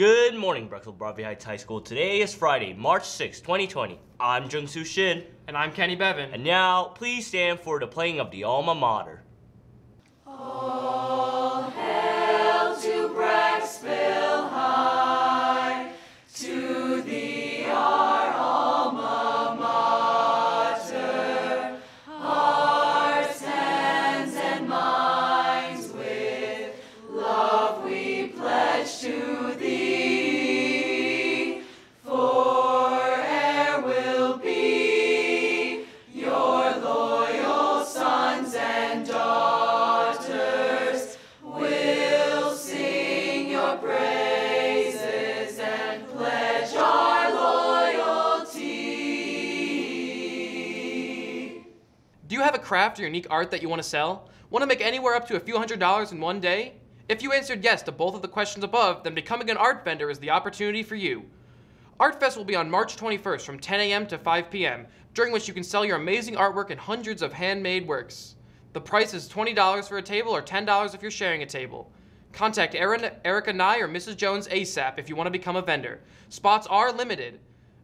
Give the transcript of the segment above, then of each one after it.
Good morning, Brecksville-Broadview Heights High School. Today is Friday, March 6, 2020. I'm Jung Soo Shin. And I'm Kenny Bevan. And now, please stand for the playing of the alma mater. Do you have a craft or unique art that you want to sell? Want to make anywhere up to a few hundred dollars in one day? If you answered yes to both of the questions above, then becoming an art vendor is the opportunity for you. ArtFest will be on March 21st from 10 a.m. to 5 p.m., during which you can sell your amazing artwork and hundreds of handmade works. The price is $20 for a table or $10 if you're sharing a table. Contact Erica Nye or Mrs. Jones ASAP if you want to become a vendor. Spots are limited.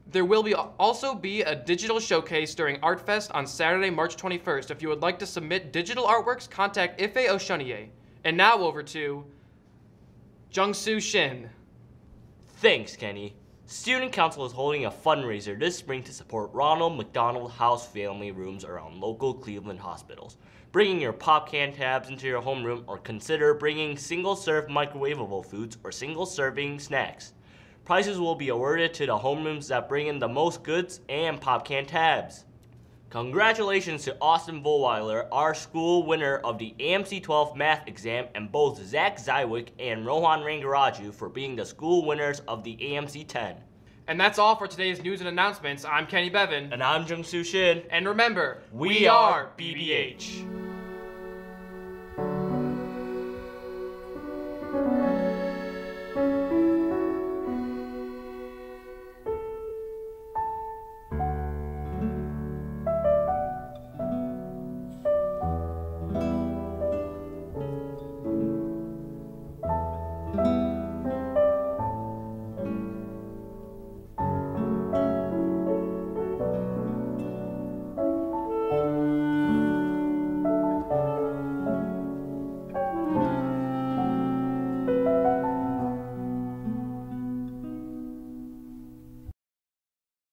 There will be also be a digital showcase during ArtFest on Saturday, March 21st. If you would like to submit digital artworks, contact Ife Oshuniye. And now over to Jung Soo Shin. Thanks, Kenny. Student Council is holding a fundraiser this spring to support Ronald McDonald House family rooms around local Cleveland hospitals. Bringing your pop can tabs into your homeroom or consider bringing single-serve microwavable foods or single-serving snacks. Prizes will be awarded to the homerooms that bring in the most goods and pop can tabs. Congratulations to Austin Volweiler, our school winner of the AMC 12 math exam, and both Zach Zywick and Rohan Rangaraju for being the school winners of the AMC 10. And that's all for today's news and announcements. I'm Kenny Bevan. And I'm Jung Soo Shin. And remember, We are BBH.